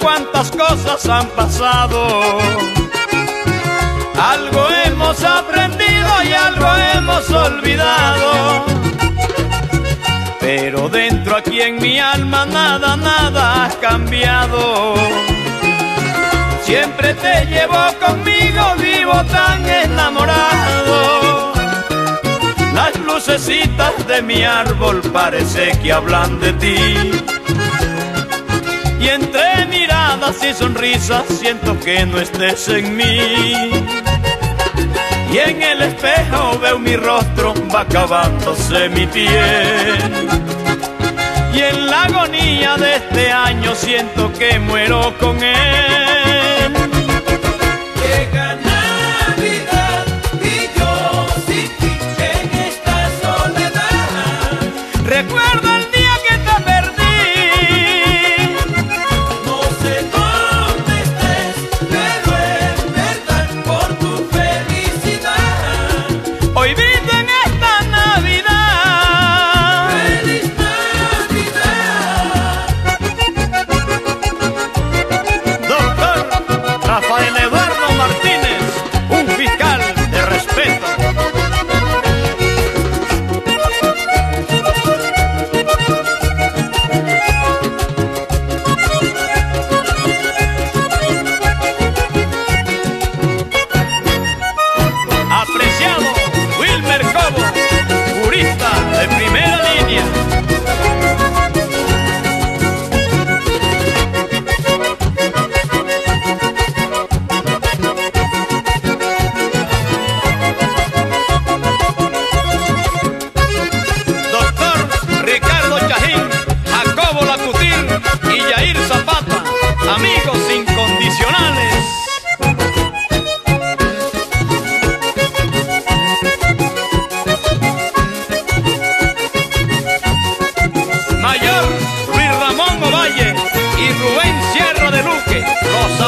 cuántas cosas han pasado. Algo hemos aprendido y algo hemos olvidado. Pero dentro aquí en mi alma nada, nada ha cambiado. Siempre te llevo conmigo, vivo tan enamorado. Las lucecitas de mi árbol parece que hablan de ti. Y entre miradas y sonrisas siento que no estés en mí. Y en el espejo veo mi rostro, va acabándose mi piel. Y en la agonía de este año siento que muero con él.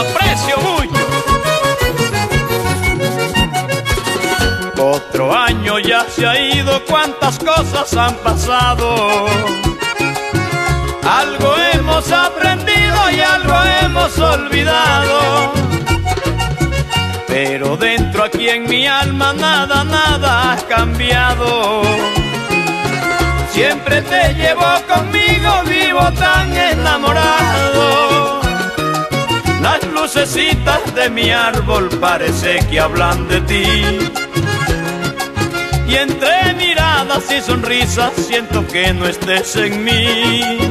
Aprecio mucho. Otro año ya se ha ido, cuántas cosas han pasado. Algo hemos aprendido y algo hemos olvidado. Pero dentro aquí en mi alma nada, nada ha cambiado. Siempre te llevo conmigo, vivo tan enamorado. Lucecitas de mi árbol parece que hablan de ti. Y entre miradas y sonrisas siento que no estés en mí.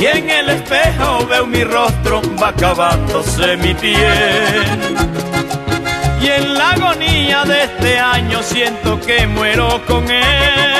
Y en el espejo veo mi rostro, va acabándose mi piel. Y en la agonía de este año siento que muero con él.